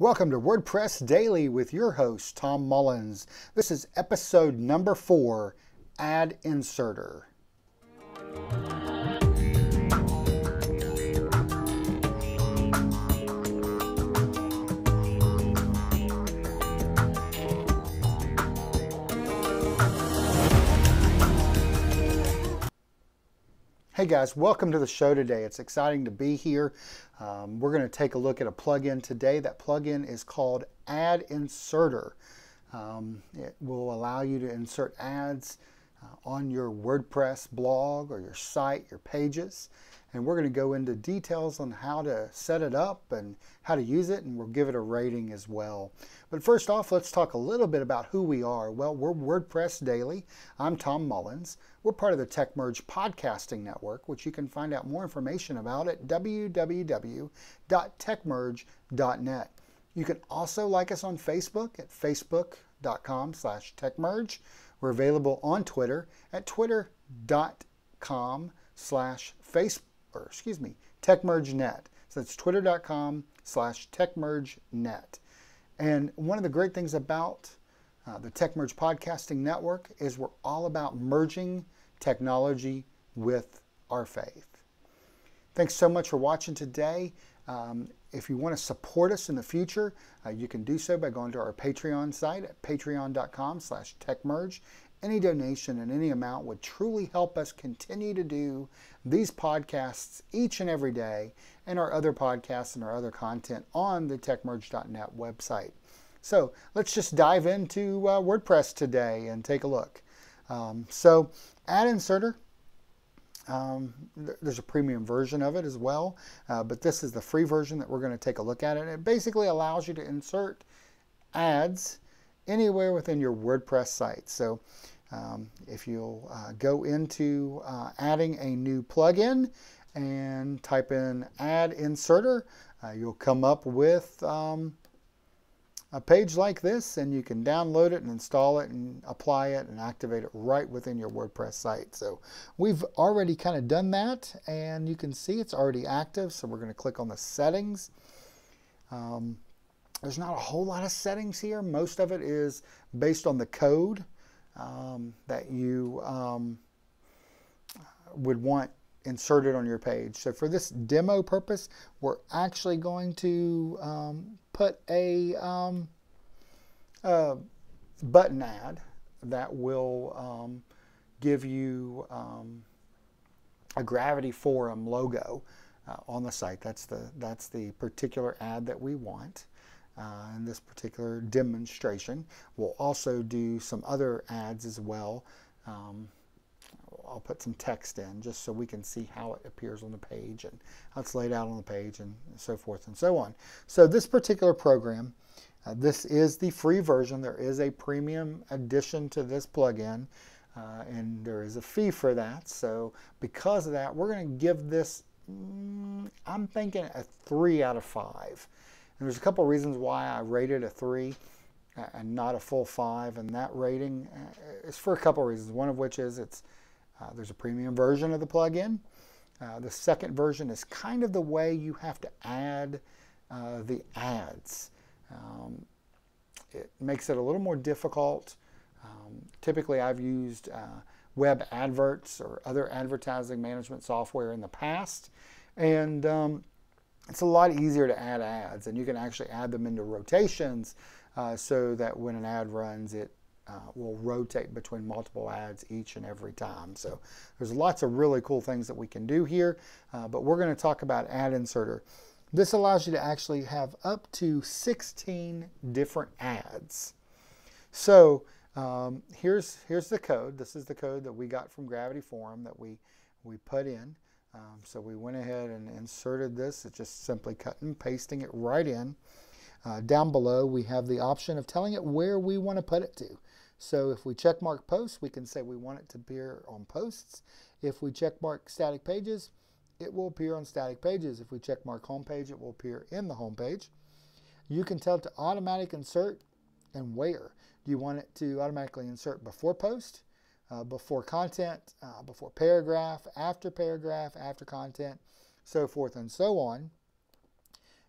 Welcome to WordPress Daily with your host, Tom Mullins. This is episode number four Ad Inserter. Hey guys, welcome to the show today. It's exciting to be here. Um, we're going to take a look at a plugin today. That plugin is called Ad Inserter. Um, it will allow you to insert ads uh, on your WordPress blog or your site, your pages. And we're going to go into details on how to set it up and how to use it, and we'll give it a rating as well. But first off, let's talk a little bit about who we are. Well, we're WordPress Daily. I'm Tom Mullins. We're part of the TechMerge Podcasting Network, which you can find out more information about at www.techmerge.net. You can also like us on Facebook at facebook.com slash techmerge. We're available on Twitter at twitter.com slash Facebook, or excuse me, techmergenet. So that's twitter.com slash techmergenet. And one of the great things about uh, the TechMerge Podcasting Network is we're all about merging technology with our faith. Thanks so much for watching today. Um, if you want to support us in the future, uh, you can do so by going to our Patreon site at patreon.com slash techmerge. Any donation in any amount would truly help us continue to do these podcasts each and every day and our other podcasts and our other content on the techmerge.net website. So let's just dive into uh, WordPress today and take a look. Um, so Ad Inserter, um, th there's a premium version of it as well, uh, but this is the free version that we're going to take a look at. And it basically allows you to insert ads anywhere within your WordPress site. So um, if you'll uh, go into uh, adding a new plugin and type in Ad Inserter, uh, you'll come up with um, a page like this and you can download it and install it and apply it and activate it right within your WordPress site. So we've already kind of done that and you can see it's already active. So we're going to click on the settings. Um, there's not a whole lot of settings here. Most of it is based on the code um, that you um, would want inserted on your page. So for this demo purpose, we're actually going to um, put a, um, a, button ad that will um, give you um, a Gravity Forms logo uh, on the site. That's the, that's the particular ad that we want. Uh, in this particular demonstration. We'll also do some other ads as well. Um, I'll put some text in just so we can see how it appears on the page and how it's laid out on the page and so forth and so on. So this particular program, uh, this is the free version. There is a premium addition to this plugin uh, and there is a fee for that. So because of that, we're going to give this, mm, I'm thinking a 3 out of 5. And there's a couple reasons why I rated a 3 uh, and not a full 5. And that rating uh, is for a couple reasons. One of which is it's uh, there's a premium version of the plugin. Uh, the second version is kind of the way you have to add uh, the ads. Um, it makes it a little more difficult. Um, typically, I've used uh, web adverts or other advertising management software in the past, and um, it's a lot easier to add ads, and you can actually add them into rotations uh, so that when an ad runs, it uh, will rotate between multiple ads each and every time. So there's lots of really cool things that we can do here, uh, but we're going to talk about Ad Inserter. This allows you to actually have up to 16 different ads. So um, here's, here's the code. This is the code that we got from Gravity Forms that we, we put in. Um, so we went ahead and inserted this. It's just simply cutting and pasting it right in. Uh, down below, we have the option of telling it where we want to put it to. So if we check mark posts, we can say we want it to appear on posts. If we check mark static pages, it will appear on static pages. If we check mark home page, it will appear in the homepage. You can tell it to automatic insert and where. Do you want it to automatically insert before post, uh, before content, uh, before paragraph, after paragraph, after content, so forth and so on.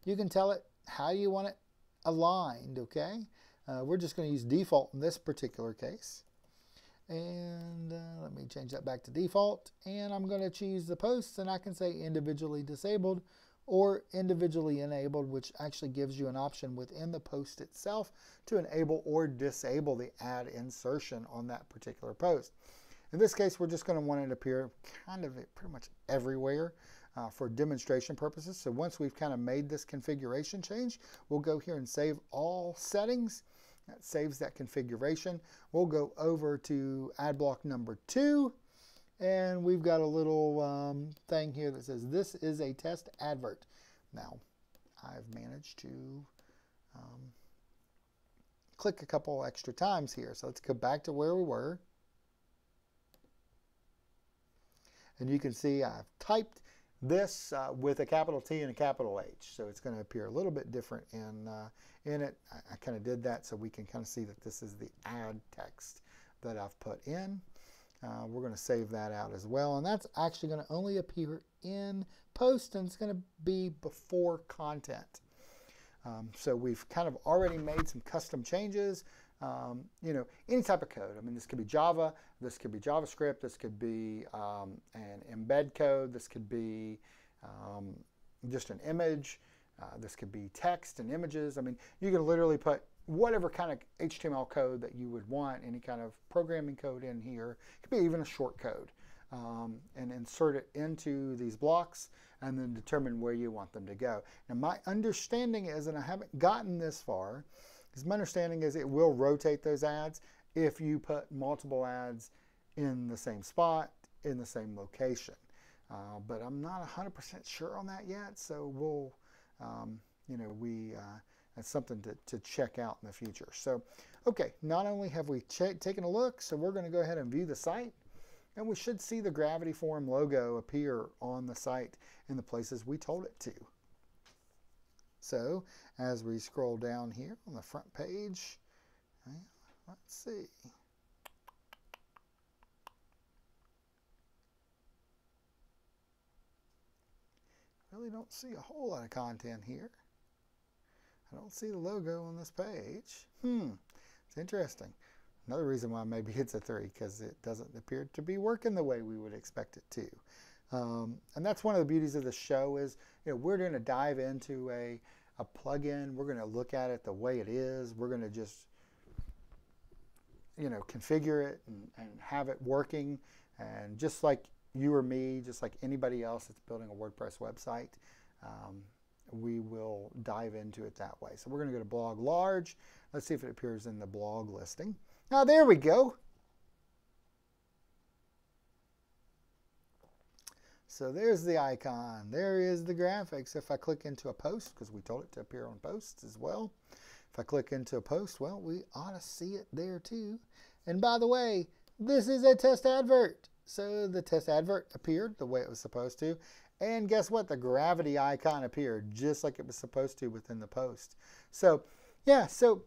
You can tell it how you want it aligned, okay? Uh, we're just going to use default in this particular case. And uh, let me change that back to default. And I'm going to choose the posts and I can say individually disabled or individually enabled, which actually gives you an option within the post itself to enable or disable the ad insertion on that particular post. In this case, we're just going to want it to appear kind of pretty much everywhere uh, for demonstration purposes. So once we've kind of made this configuration change, we'll go here and save all settings. That saves that configuration. We'll go over to ad block number two and we've got a little um, thing here that says this is a test advert. Now, I've managed to um, click a couple extra times here. So let's go back to where we were. And you can see I've typed this uh, with a capital T and a capital H. So it's going to appear a little bit different in, uh, in it. I, I kind of did that so we can kind of see that this is the ad text that I've put in. Uh, we're going to save that out as well. And that's actually going to only appear in post and it's going to be before content. Um, so we've kind of already made some custom changes. Um, you know, any type of code. I mean, this could be Java, this could be JavaScript, this could be um, an embed code, this could be um, just an image, uh, this could be text and images. I mean, you can literally put whatever kind of HTML code that you would want, any kind of programming code in here. It could be even a short code. Um, and insert it into these blocks and then determine where you want them to go. Now my understanding is, and I haven't gotten this far, is my understanding is it will rotate those ads if you put multiple ads in the same spot, in the same location. Uh, but I'm not 100% sure on that yet, so we'll, um, you know, we, uh, that's something to, to check out in the future. So, okay, not only have we taken a look, so we're going to go ahead and view the site. And we should see the Gravity Forms logo appear on the site in the places we told it to. So, as we scroll down here on the front page, let's see. Really don't see a whole lot of content here. I don't see the logo on this page. Hmm, it's interesting. Another reason why maybe it's a 3 because it doesn't appear to be working the way we would expect it to. Um, and that's one of the beauties of the show is you know we're going to dive into a, a plugin. We're going to look at it the way it is. We're going to just you know configure it and, and have it working. And just like you or me, just like anybody else that's building a WordPress website, um, we will dive into it that way. So we're going to go to blog large. Let's see if it appears in the blog listing. Now there we go. So there's the icon. There is the graphics. If I click into a post, because we told it to appear on posts as well. If I click into a post, well, we ought to see it there too. And by the way, this is a test advert. So the test advert appeared the way it was supposed to. And guess what? The gravity icon appeared just like it was supposed to within the post. So yeah, so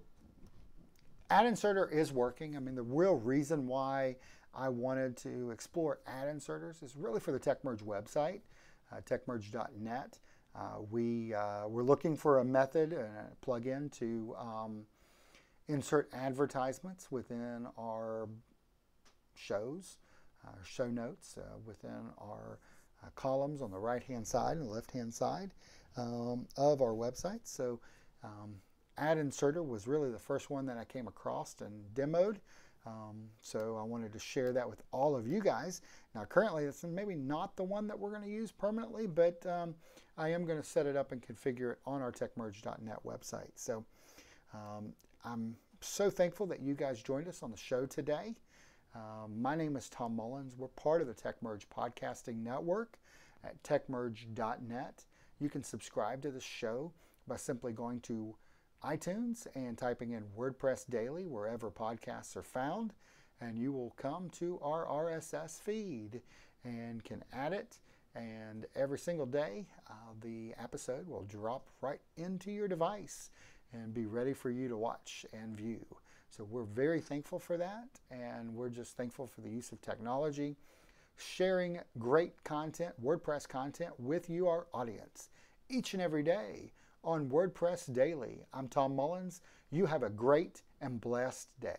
ad inserter is working. I mean, the real reason why I wanted to explore ad inserters is really for the TechMerge website, uh, techmerge.net. Uh, we uh, were looking for a method, a plugin to um, insert advertisements within our shows, our show notes, uh, within our uh, columns on the right hand side and the left hand side um, of our website. So um, Ad Inserter was really the first one that I came across and demoed. Um, so I wanted to share that with all of you guys. Now currently it's maybe not the one that we're going to use permanently, but um, I am going to set it up and configure it on our techmerge.net website. So um, I'm so thankful that you guys joined us on the show today. Um, my name is Tom Mullins. We're part of the TechMerge Podcasting Network at techmerge.net. You can subscribe to the show by simply going to iTunes and typing in WordPress Daily wherever podcasts are found, and you will come to our RSS feed and can add it. And every single day, uh, the episode will drop right into your device and be ready for you to watch and view. So we're very thankful for that, and we're just thankful for the use of technology, sharing great content, WordPress content with you, our audience, each and every day on WordPress Daily. I'm Tom Mullins. You have a great and blessed day.